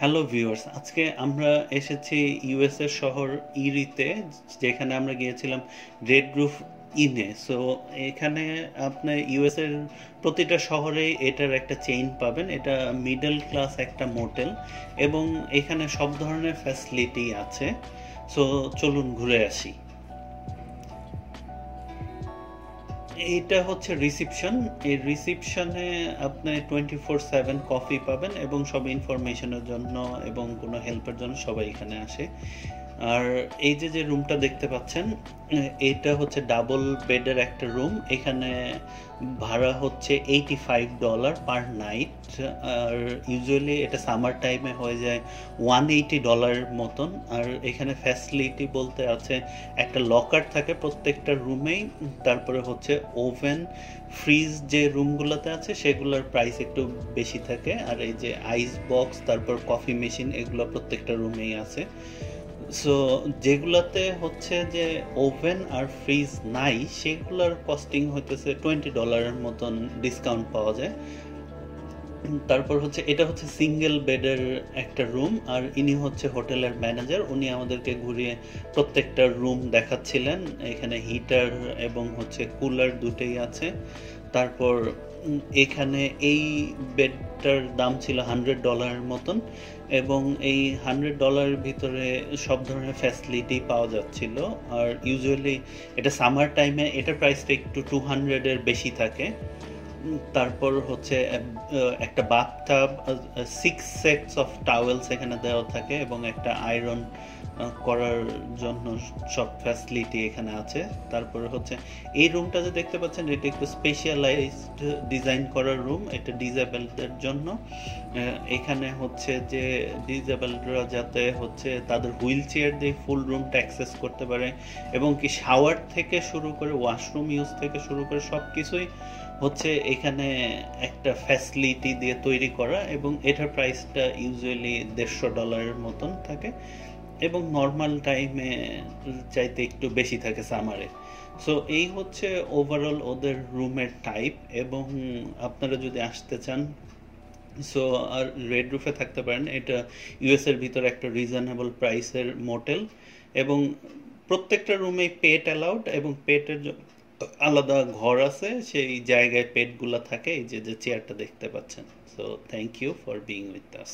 Hello viewers আজকে আমরা এসেছি ইউএসএ শহর ইরিতে, যেখানে আমরা গিয়েছিলাম রেড রুফ ইনে সো এখানে আপনি ইউএসএর প্রতিটা শহরে এটার একটা চেইন পাবেন। এটা মিডল ক্লাস একটা মোটেল এবং এখানে সব ধরনের ফ্যাসিলিটি আছে। সো চলুন ঘুরে আসি। এইটা হচ্ছে রিসিপশন এই রিসিপশনে আপনি টোয়েন্টি ফোর সেভেন কফি পাবেন এবং সব ইনফরমেশনের জন্য এবং কোনো হেল্পের জন্য সবাই এখানে আসে। আর এই যে যে রুমটা দেখতে পাচ্ছেন এটা হচ্ছে ডাবল বেডের একটা রুম এখানে ভাড়া হচ্ছে eighty five dollar per night আর ইউজুয়ালি এটা সামার টাইমে হয়ে যায় ওয়ান এইটি ডলার মতন। আর এখানে ফ্যাসিলিটি বলতে আছে, একটা লকার থাকে প্রত্যেকটা রুমেই তারপরে হচ্ছে ওভেন ফ্রিজ যে রুমগুলোতে আছে, সেগুলোর প্রাইস একটু বেশি থাকে। আর এই যে আইস বক্স তারপর কফি মেশিন এগুলো প্রত্যেকটা রুমেই আছে। সো যেগুলাতে হচ্ছে যে ওভেন আর ফ্রিজ নাই, সেগুলার কস্টিং হইতেছে টোয়েন্টি ডলারের মতন ডিসকাউন্ট পাওয়া যায়। তারপর হচ্ছে, এটা হচ্ছে সিঙ্গেল বেডের একটা রুম আর ইনি হচ্ছে হোটেলের ম্যানেজার উনি আমাদেরকে ঘুরিয়ে প্রত্যেকটা রুম দেখাচ্ছিলেন। এখানে হিটার এবং হচ্ছে কুলার দুটোই আছে। তারপর এখানে এই বেডটার দাম ছিল হান্ড্রেড ডলারের মতন এবং এই হান্ড্রেড ডলারের ভিতরে সব ধরনের ফ্যাসিলিটি পাওয়া যাচ্ছিল। আর ইউজুয়ালি এটা সামার টাইমে এটা প্রাইসটা একটু টু হান্ড্রেডের বেশি থাকে। তারপর হচ্ছে একটা bathtub six sets of towels এখানে দেওয়া থাকে এবং একটা আয়রন করার জন্য সব ফ্যাসিলিটি এখানে আছে। তারপরে হচ্ছে, এই রুমটা যে দেখতে পাচ্ছেন, এটা একটু স্পেশালাইজড ডিজাইন করার রুম এটা ডিজেবলদের জন্য। এখানে হচ্ছে যে ডিজেবলরা যাতে হচ্ছে তাদের হুইল চেয়ার দিয়ে ফুল রুমটা অ্যাক্সেস করতে পারে এবং কি শাওয়ার থেকে শুরু করে ওয়াশরুম ইউজ থেকে শুরু করে সব কিছুই হচ্ছে এখানে একটা ফ্যাসিলিটি দিয়ে তৈরি করা এবং এটার প্রাইসটা ইউজুয়ালি দেড়শো ডলারের মতন থাকে। এবং নর্মাল টাইমে চাইতে একটু বেশি থাকে সামারে সো এই হচ্ছে ওভারঅল ওদের রুমের টাইপ এবং আপনারা যদি আসতে চান সো আর রেড রুফে থাকতে পারেন, এটা ইউএসের ভিতরে একটা রিজনেবল প্রাইসের মোটেল এবং প্রত্যেকটা রুমে পেট অ্যালাউড এবং পেটের আলাদা ঘর আছে, সেই জায়গায় পেটগুলো থাকে, এই যে যে চেয়ারটা দেখতে পাচ্ছেন। So thank you for being with us